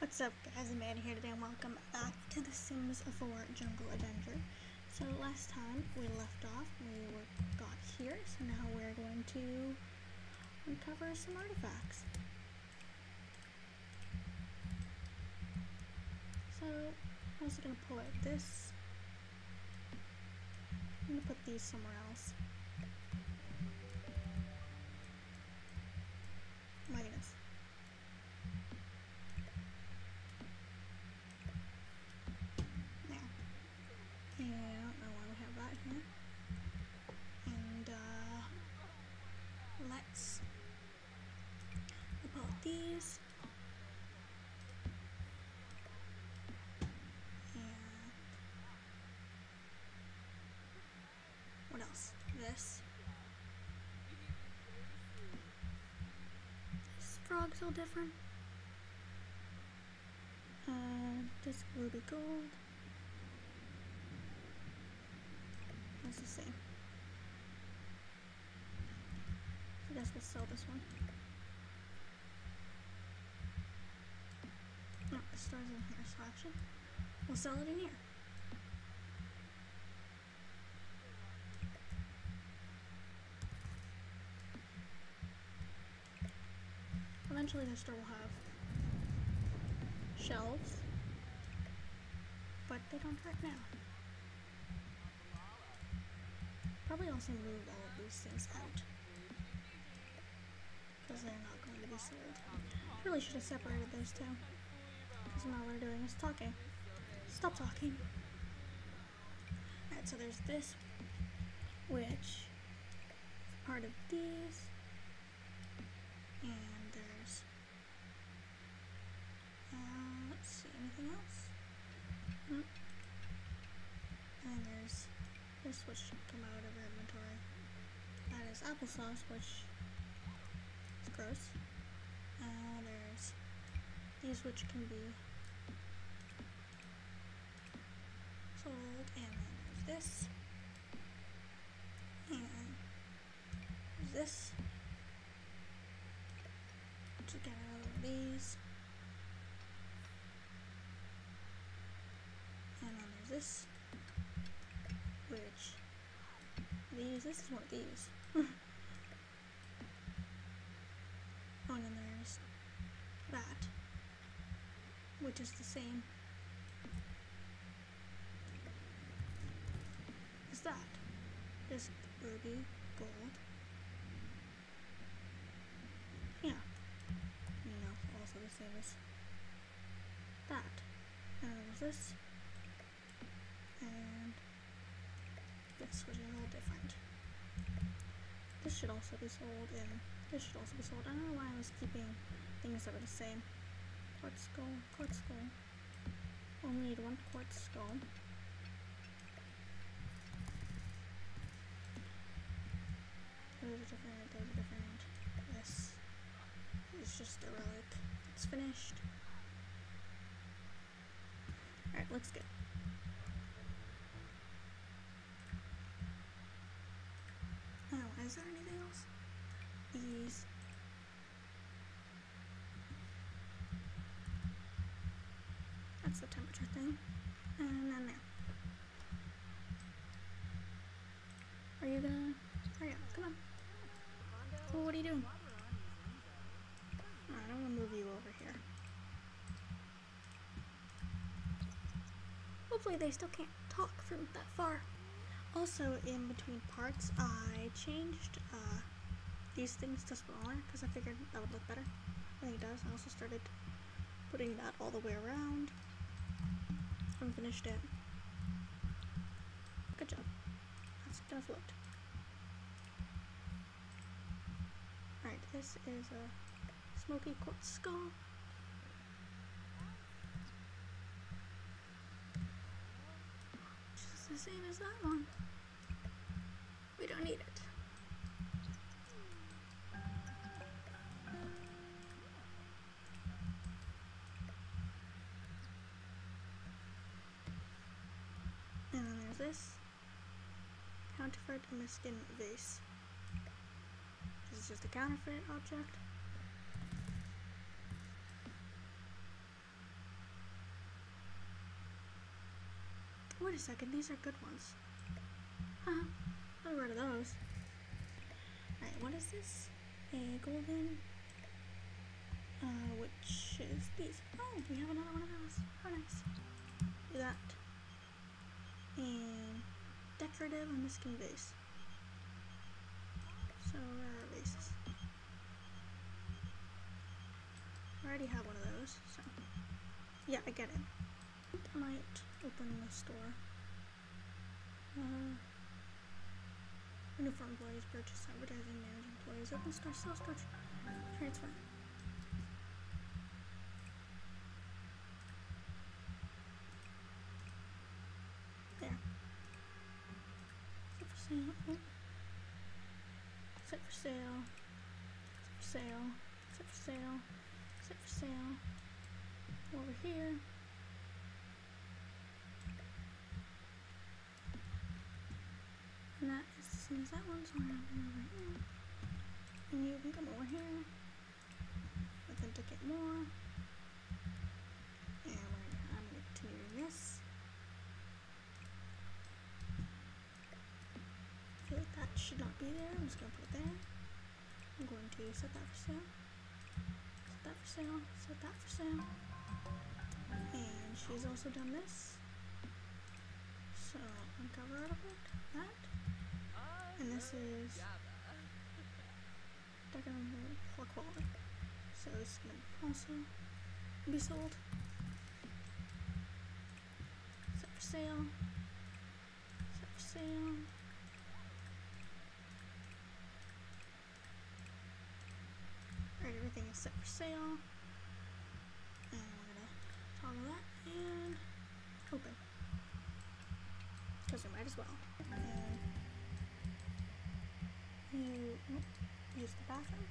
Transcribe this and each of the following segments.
What's up guys, Amanda here today and welcome back to The Sims 4 Jungle Adventure. So last time we left off, we were, got here, so now we're going to uncover some artifacts. So, I'm also going to pull out this. I'm going to put these somewhere else. Oh my goodness. There. And I don't know why we have that here. And uh, let's pull out these. And what else? This. This frog's all different. Uh, this ruby gold. It's the same. I guess we'll sell this one. No, the star's in here, so actually, we'll sell it in here. Store will have shelves, but they don't right now. Probably also move all of these things out. Because they're not going to be sold. Really should have separated those two. Because now we're doing is talking. Stop talking. Alright, so there's this, which is part of these. And there's, uh, let's see, anything else? Nope. And there's this which should come out of our inventory. That is applesauce, which is gross. Uh, there's these which can be sold, and then there's this. And there's this. To get out of these. And then there's this which these this is one of these. oh and then there's that which is the same as that. Just ruby, gold. Yeah. You know, also the same as that. And then there's this. And this, which is a little different. This should also be sold, and this should also be sold. I don't know why I was keeping things that were the same. Quartz skull, quartz skull. Only need one quartz skull. Those are different, those are different. This is just a relic. It's finished. Alright, looks good. Oh, is there anything else? These. That's the temperature thing. And then there. Are you gonna... Hurry up, come on. Well, what are you doing? Alright, I'm gonna move you over here. Hopefully they still can't talk from that far. Also, in between parts, I changed uh, these things to spawner because I figured that would look better. I think it does. I also started putting that all the way around. And finished it. Good job. That's gonna float. Alright, this is a smoky quartz skull. Just the same as that one. this? Counterfeit Omiscan vase. This is just a counterfeit object. Wait a second, these are good ones. Huh, I'm rid of those. Alright, what is this? A golden, uh, which is these. Oh, we have another one of those. How nice. Do that. And decorative Omiscan base. So, where are vases? I already have one of those, so. Yeah, I get it. I might open the store. Uh, uniform employees, purchase, advertising, manage employees, open store, sales store, transfer. There. Set for sale. Oh. Set for sale. Set for sale. Set for sale. Set for sale. Over here. And that is the same as that one's gonna over here. And you can come over here. Authenticate more. And we're gonna, I'm gonna continue doing this. I feel like that should not be there. I'm just gonna put it there. I'm going to set that for sale. Set that for sale. Set that for sale. And she's also done this. So uncover out of it. That. And this is decorative for quality. So this is gonna also be sold. Set for sale. Set for sale. Alright, everything is set for sale. And we're gonna toggle that and open. Because we might as well. And you oop, use the bathroom.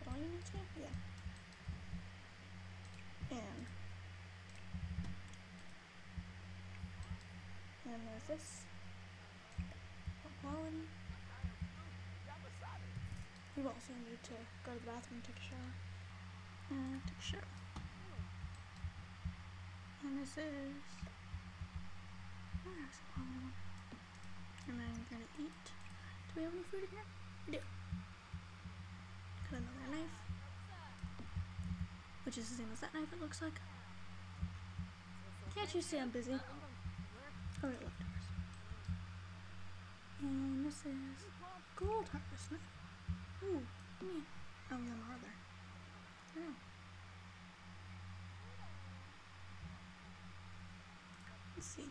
Is that all you need to? Yeah. And and there's this. Quality. You also need to go to the bathroom, take a shower. And take a shower. And this is oh, that's a we're gonna eat. Do we have any food in here? We do. Got another knife. Which is the same as that knife it looks like. Can't you see I'm busy? Oh, wait, leftovers. And this is gold harvest knife. Ooh, there? I don't know. Let's see.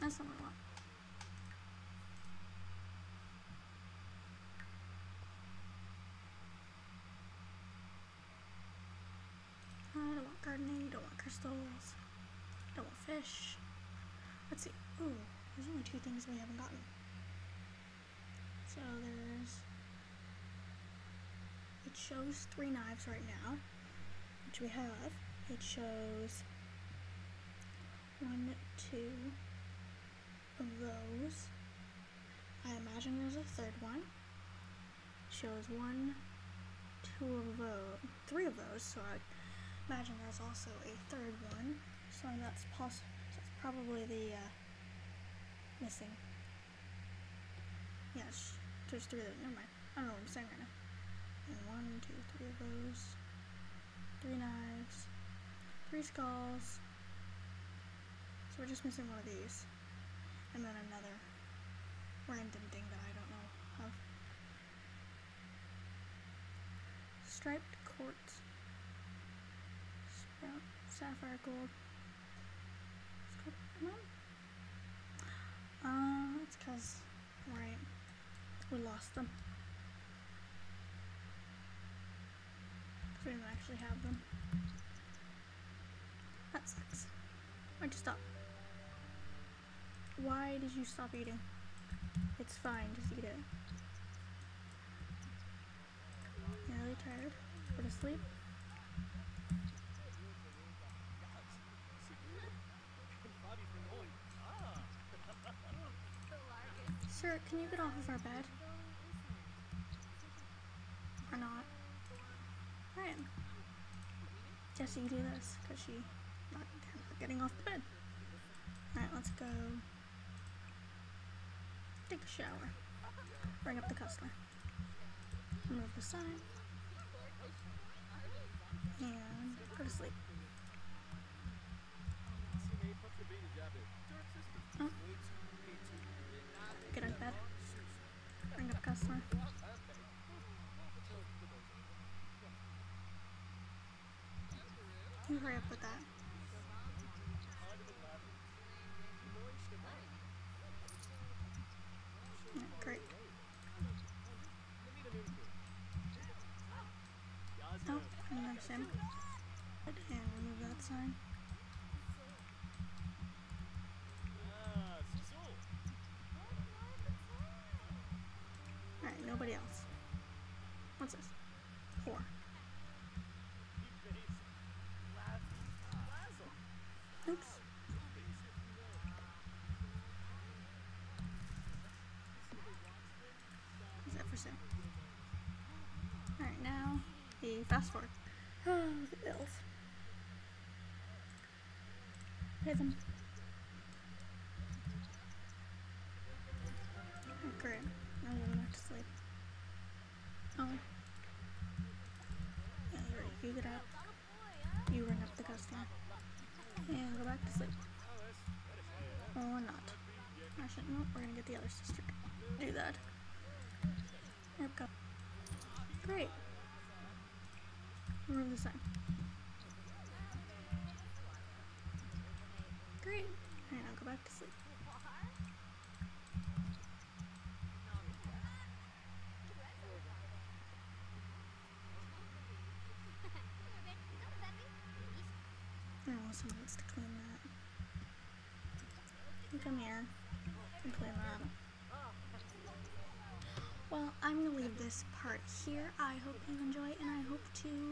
That's not what I want. I don't want gardening, don't want crystals, don't want fish. Let's see. Ooh, there's only two things we haven't gotten. So there's. It shows three knives right now, which we have. It shows one, two of those. I imagine there's a third one. Shows one, two of those, three of those. So I imagine there's also a third one. So that's possible. That's probably the uh, missing. Yes, there's three of those. Never mind. I don't know what I'm saying right now. One, two, three of those. Three knives. Three skulls. So we're just missing one of these. And then another random thing that I don't know of. Striped quartz. Sprout, sapphire gold. Uh, it's because, right, we lost them. Actually have them. That sucks. Why'd you stop? Why did you stop eating? It's fine, just eat it. You're really tired? Go to sleep? Sir, can you get off of our bed? Or not? Right. Jesse, do this, because she not, getting off the bed. Alright, let's go take a shower. Bring up the customer. Remove the sign. And go to sleep. Oh. Get out of bed. Bring up customer. You hurry up with that. Great. Oh, another sim. And remove that sign. Alright, nobody else. What's this? Four. Oops. Is that for sale? Alright, now the fast forward. Oh, the bills. Pay them. Oh, great. I'm going back to sleep. Oh. Yeah, you're right. You get up. You ring up the customer. And go back to sleep. Or not. Actually, no, we're gonna get the other sister to do that. Yep, go. Great. Remove the sign. Great. Alright, now go back to sleep. Oh, someone needs to clean that. Come here and clean that. Well, I'm gonna leave this part here. I hope you enjoy, and I hope to